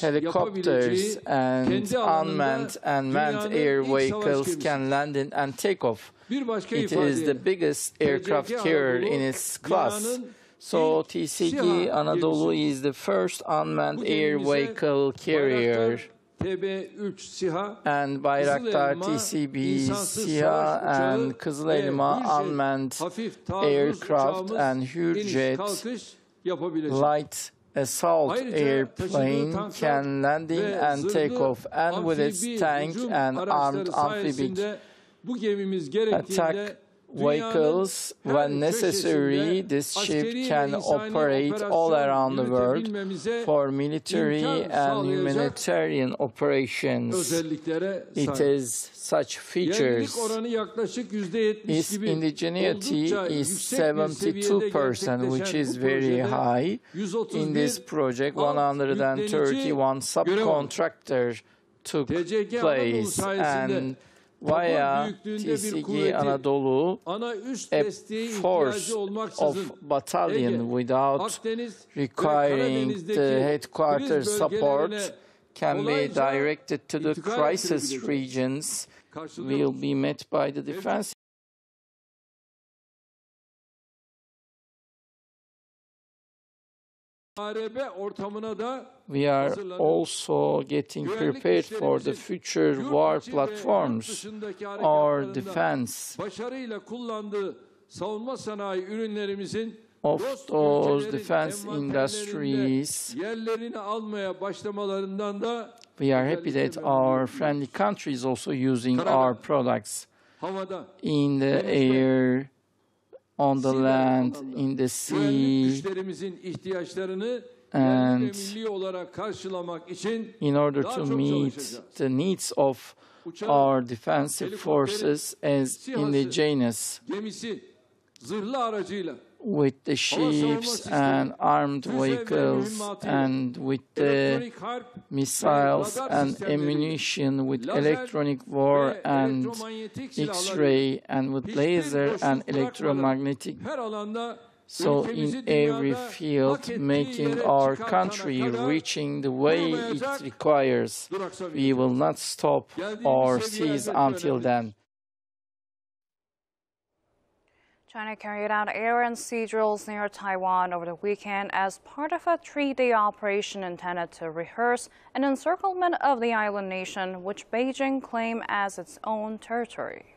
helicopters and unmanned and manned air vehicles can land in and take off. It is the biggest aircraft carrier in its class. So TCG Anadolu is the first unmanned air vehicle carrier. TB-3 Sıha And Bayraktar TCB, SİHA and Kızıl Elma unmanned aircraft and huge jet light assault airplane can landing and take off and with its tank and armed amphibic attack vehicles when necessary this ship can operate all around the world for military and humanitarian operations. It is such features. Yerlilik oranı yaklaşık %70 its indigeneity is yüksek bir seviyede 72%, which is very high. In this project, 131 subcontractors took place, and via TCG Anadolu, a force of battalion without requiring the headquarters support can be directed to the crisis regions will be met by the defense We are also getting prepared for the future war platforms. Our defense of those defense industries. We are happy that our friendly countries also using our products in the air, on the land, in the sea, güçlerimizin ihtiyaçlarını yerli ve and milli olarak karşılamak için in order to meet the needs of our defensive forces as indigenous gemisi zırhlı aracıyla with the ships and armed vehicles and with the missiles and ammunition with electronic war and X-ray and with laser and electromagnetic So in every field, making our country reaching the way it requires, we will not stop or cease until then. China carried out air and sea drills near Taiwan over the weekend as part of a three day operation intended to rehearse an encirclement of the island nation, which Beijing claimed as its own territory.